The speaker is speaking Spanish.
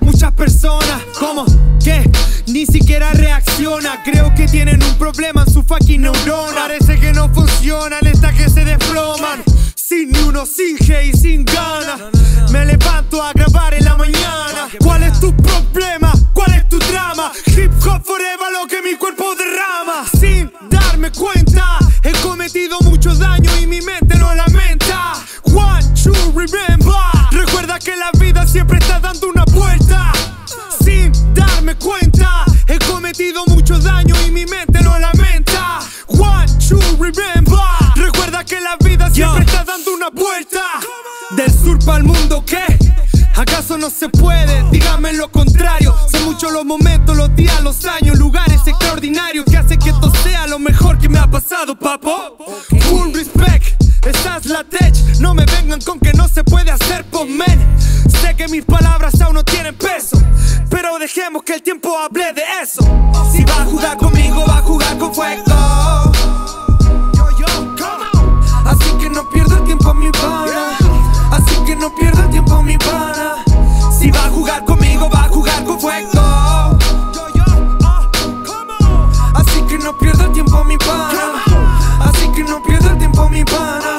muchas personas como que ni siquiera reacciona. Creo que tienen un problema en su fucking neurona. Parece que no funcionan estas que se desploman. Sin ni uno, sin G y sin ganas. Me levanto a grabar en la mañana. ¿Cuál es tu problema? ¿Cuál es tu drama? Hip hop forever, lo que mi cuerpo derrama. Sin darme cuenta. Siempre está dando una vuelta Sin darme cuenta. He cometido mucho daño y mi mente lo lamenta. One, two, remember Recuerda que la vida siempre está dando una vuelta. Del sur para el mundo, ¿qué? ¿Acaso no se puede? Dígame lo contrario. Son muchos los momentos, los días, los años Lugares extraordinarios que hacen que esto sea lo mejor que me ha pasado, papo. Full respect, esta es la tech. No me vengan con que no se puede hacer por Sé que mis palabras aún no tienen peso. Pero dejemos que el tiempo hable de eso. Si va a jugar conmigo, va a jugar con fuego. Así que no pierdo el tiempo, mi pana. Así que no pierdo el tiempo, mi pana. Si va a jugar conmigo, va a jugar con fuego. Uh, Así que no pierdo el tiempo, mi pana. Así que no pierdo el tiempo, mi pana.